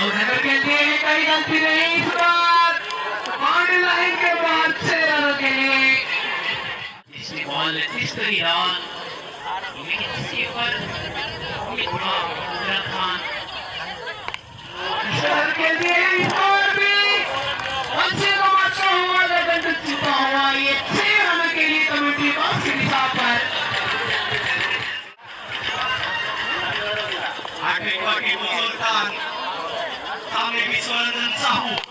और नगर के लिए कई गलती नहीं इस बार। पानी लाइन के बाद छह रनों के लिए। इसने बॉल इस तरह लेकिन इसके ऊपर इतना इमरान खान। शहर के लिए इस बार भी अच्छे को अच्छा हुआ लेकिन चुका हुआ ये छह रनों के लिए कमेटी बॉक्स की दिशा पर आठवीं Tipu Sultan Baby, so let.